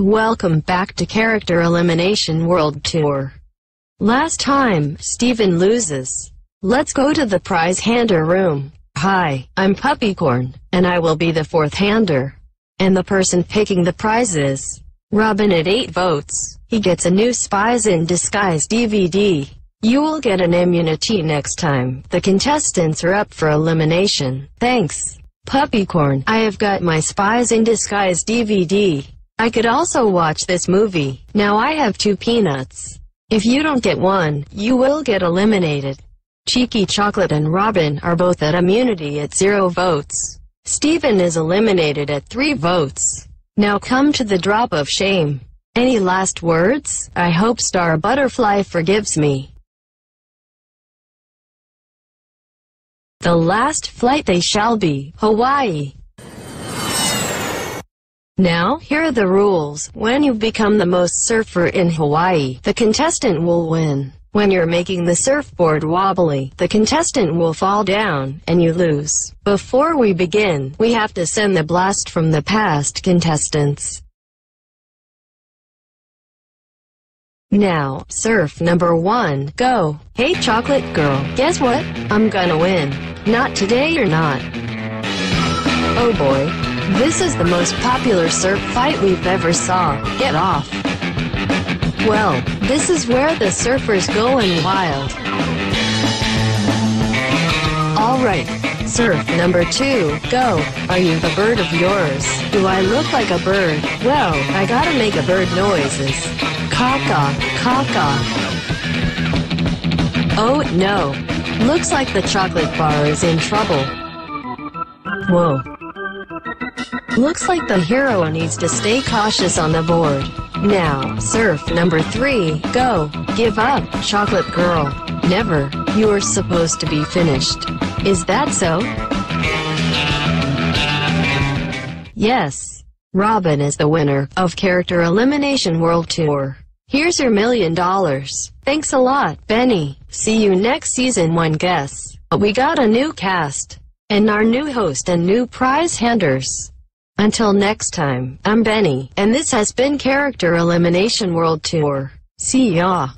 welcome back to Character Elimination World Tour. Last time, Steven loses. Let's go to the prize hander room. Hi, I'm Puppycorn, and I will be the fourth hander. And the person picking the prize is Robin at 8 votes. He gets a new Spies in Disguise DVD. You will get an immunity next time. The contestants are up for elimination. Thanks. Puppycorn, I have got my Spies in Disguise DVD. I could also watch this movie. Now I have two peanuts. If you don't get one, you will get eliminated. Cheeky Chocolate and Robin are both at immunity at zero votes. Steven is eliminated at three votes. Now come to the drop of shame. Any last words? I hope Star Butterfly forgives me. The last flight they shall be, Hawaii. Now, here are the rules. When you become the most surfer in Hawaii, the contestant will win. When you're making the surfboard wobbly, the contestant will fall down, and you lose. Before we begin, we have to send the blast from the past contestants. Now, surf number one, go. Hey chocolate girl, guess what? I'm gonna win. Not today or not. Oh boy. This is the most popular surf fight we've ever saw. Get off. Well, this is where the surfers going wild. Alright. Surf number two, go. Are you the bird of yours? Do I look like a bird? Well, I gotta make a bird noises. Caca, caca. Oh no. Looks like the chocolate bar is in trouble. Whoa. Looks like the hero needs to stay cautious on the board. Now, surf number three, go. Give up, chocolate girl. Never. You are supposed to be finished. Is that so? Yes. Robin is the winner of Character Elimination World Tour. Here's your million dollars. Thanks a lot, Benny. See you next season one guess. But we got a new cast. And our new host and new prize handers. Until next time, I'm Benny, and this has been Character Elimination World Tour. See ya.